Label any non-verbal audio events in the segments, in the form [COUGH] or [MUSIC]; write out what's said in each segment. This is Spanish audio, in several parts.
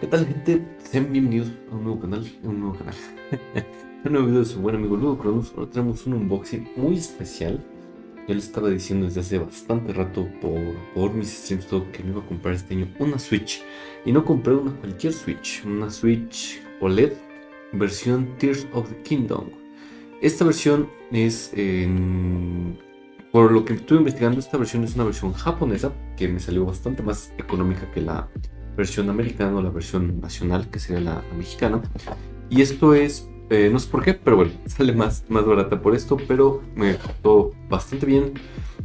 ¿Qué tal gente? Sean bienvenidos a un nuevo canal, a un nuevo canal. [LAUGHS] un nuevo video de su buen amigo Ludo Cronos. Ahora tenemos un unboxing muy especial. Yo les estaba diciendo desde hace bastante rato por, por mis streams todo que me iba a comprar este año una Switch. Y no compré una cualquier Switch, una Switch OLED versión Tears of the Kingdom. Esta versión es en por lo que estuve investigando, esta versión es una versión japonesa que me salió bastante más económica que la versión americana o la versión nacional, que sería la, mexicana. Y esto es, eh, no sé por qué, pero bueno, [LAUGHS] sale más, más barata por esto, pero me costó bastante bien,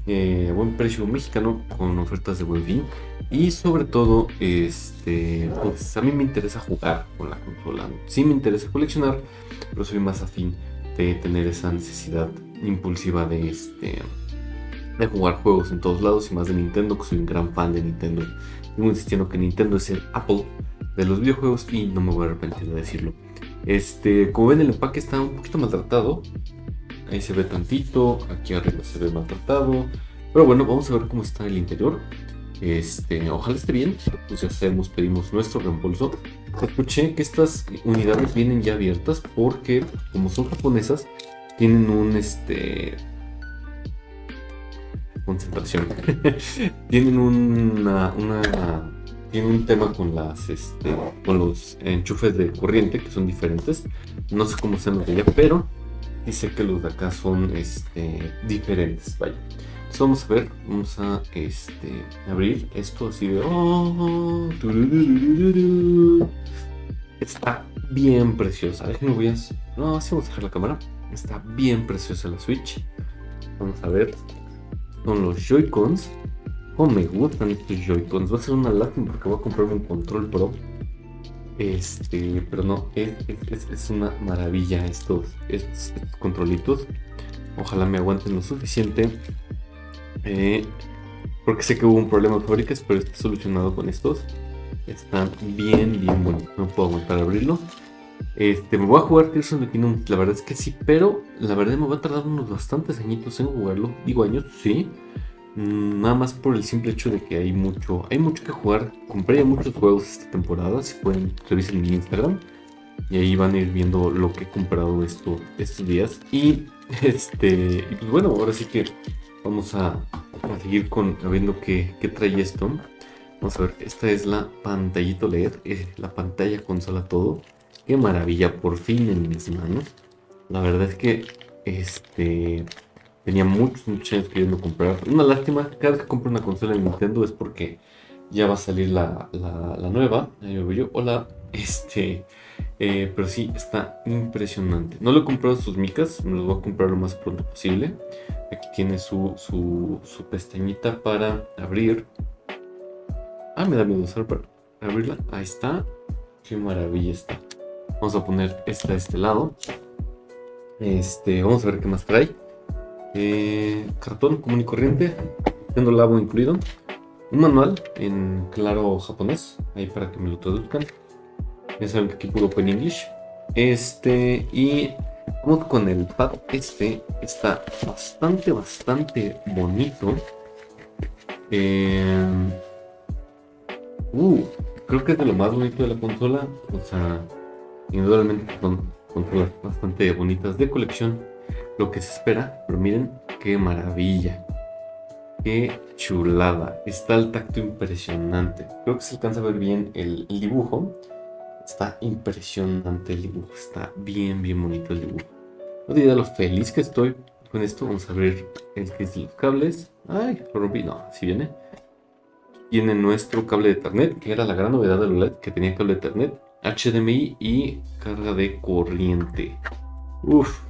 eh, buen precio mexicano, con ofertas de buen Y sobre todo, este, pues a mí me interesa jugar con la consola. Sí me interesa coleccionar, pero soy más afín de tener esa necesidad impulsiva de este de jugar juegos en todos lados y más de Nintendo, que soy un gran fan de Nintendo. Tengo insistiendo que Nintendo es el Apple de los videojuegos y no me voy a arrepentir de decirlo. Este, como ven el empaque está un poquito maltratado. Ahí se ve tantito, aquí arriba se ve maltratado. Pero bueno, vamos a ver cómo está el interior. Este, ojalá esté bien. Pues ya sabemos, pedimos nuestro reembolso. Escuché que estas unidades vienen ya abiertas porque, como son japonesas, tienen un este concentración. [LAUGHS] tienen una, una tiene un tema con las este, con los enchufes de corriente que son diferentes. No sé cómo sean los de allá, pero dice que los de acá son este, diferentes. Vaya. Entonces vamos a ver, vamos a este, abrir esto así de. Oh, Está bien preciosa. Déjenme voy a. No, así vamos a dejar la cámara. Está bien preciosa la Switch. Vamos a ver con los Joy-Cons. Oh, me gustan estos Joy-Cons. Va a ser una lástima porque voy a comprarme un control pro. Este, pero no, es, es, una maravilla estos, estos, controlitos. Ojalá me aguanten lo suficiente. Eh, porque sé que hubo un problema de fábricas, pero está solucionado con estos. Están bien, bien buenos. No puedo aguantar abrirlo. Este, me voy a jugar Tears of the Kingdom, la verdad es que sí, pero la verdad me va a tardar unos bastantes añitos en jugarlo. Digo años, sí. Mm, nada más por el simple hecho de que hay mucho, hay mucho que jugar. Compré muchos juegos esta temporada, si pueden revisen mi Instagram. Y ahí van a ir viendo lo que he comprado esto, estos días. Y [LAUGHS] este, y pues bueno, ahora sí que vamos a, a seguir con viendo qué, qué trae esto. Vamos a ver, esta es la pantallito LED, eh, la pantalla consola todo. Qué maravilla, por fin en mis manos. La verdad es que este tenía muchos, muchos años queriendo comprar. Una lástima, cada vez que compro una consola de Nintendo es porque ya va a salir la, nueva. Ahí me yo. Hola, este. Eh, pero sí, está impresionante. No lo he comprado sus micas, me los voy a comprar lo más pronto posible. Aquí tiene su, su pestañita para abrir. Ah, me da miedo usar para abrirla. Ahí está. Qué maravilla está. Vamos a poner esta de este lado. Este, vamos a ver qué más trae. Eh, cartón común y corriente, teniendo lavo incluido. Un manual en claro japonés, ahí para que me lo traduzcan. Ya saben que aquí puro en English. Este, y vamos con el pad este. Está bastante, bastante bonito. Eh, uh, creo que es de lo más bonito de la consola. O sea, Indudablemente son consolas bastante bonitas de colección, lo que se espera, pero miren qué maravilla. Qué chulada. Está el tacto impresionante. Creo que se alcanza a ver bien el, dibujo. Está impresionante el dibujo. Está bien, bien bonito el dibujo. No te lo feliz que estoy con esto. Vamos a ver el que es de los cables. Ay, lo rompí. No, así viene. Tiene nuestro cable de Ethernet, que era la gran novedad del OLED, que tenía cable de Ethernet. HDMI y carga de corriente. Uf.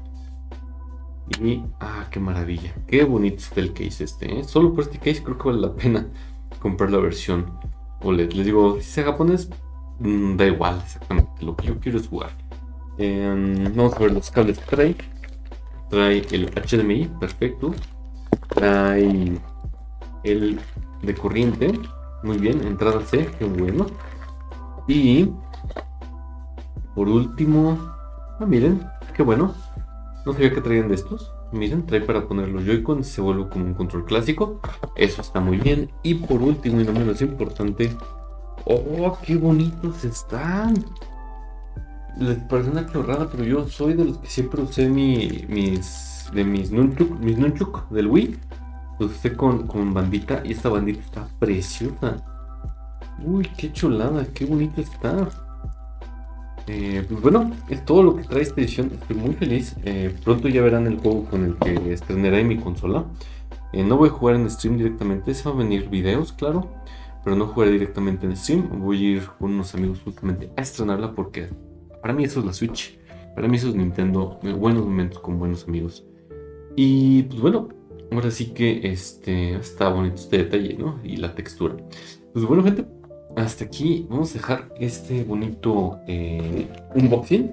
Y, ah, qué maravilla. Qué bonito está el case este. ¿eh? Solo por este case creo que vale la pena comprar la versión OLED. Les digo, si es japonés, mm, da igual exactamente. Lo que yo quiero es jugar. Em, vamos a ver los cables que trae. Trae el HDMI, perfecto. Trae el de corriente. Muy bien, entrada C, qué bueno. Y por último, ah, miren, qué bueno. No sabía que traían de estos. Miren, trae para poner los Joy-Con se vuelve como un control clásico. Eso está muy bien. Y por último, y no menos importante, ¡Oh, qué bonitos están! Les parece una chorrada, pero yo soy de los que siempre usé mi, mis, de mis nunchuk, mis nunchuk del Wii. Los usé con, con bandita y esta bandita está preciosa. Uy, qué chulada, qué bonito está. Eh, pues bueno, es todo lo que trae esta edición. Estoy muy feliz. Eh, pronto ya verán el juego con el que estrenaré mi consola. Eh, no voy a jugar en stream directamente. Se van a venir videos, claro. Pero no jugaré directamente en stream. Voy a ir con unos amigos justamente a estrenarla porque para mí eso es la Switch. Para mí eso es Nintendo. Buenos momentos con buenos amigos. Y pues bueno, ahora sí que este, está bonito este detalle, ¿no? Y la textura. Pues bueno, gente, hasta aquí vamos a dejar este bonito eh, unboxing.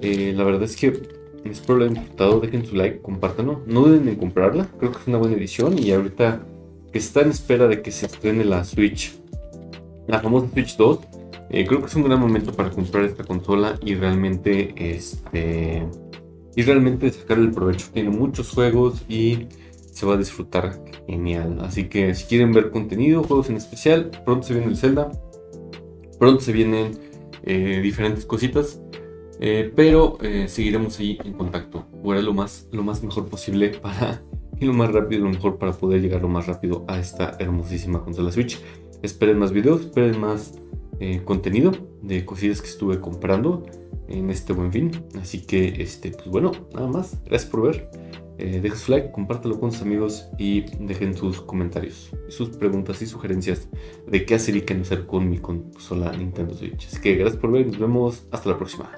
Eh, la verdad es que espero lo hayan disfrutado. Dejen su like, compártanlo. No duden en comprarla. Creo que es una buena edición. Y ahorita que está en espera de que se estrene la Switch, la famosa Switch 2, eh, creo que es un gran momento para comprar esta consola y realmente, este, y realmente sacar el provecho. Tiene muchos juegos y se va a disfrutar genial. Así que si quieren ver contenido, juegos en especial, pronto se viene el Zelda, pronto se vienen eh, diferentes cositas, eh, pero eh, seguiremos ahí en contacto. Voy lo más, lo más mejor posible para y lo más rápido, lo mejor para poder llegar lo más rápido a esta hermosísima consola Switch. Esperen más videos, esperen más contenido de cosillas que estuve comprando en este buen fin. Así que, este, pues bueno, nada más. Gracias por ver. Eh, dejen su like, compártelo con sus amigos y dejen sus comentarios, sus preguntas y sugerencias de qué hacer y qué no hacer con mi consola Nintendo Switch. Así que gracias por ver, nos vemos hasta la próxima.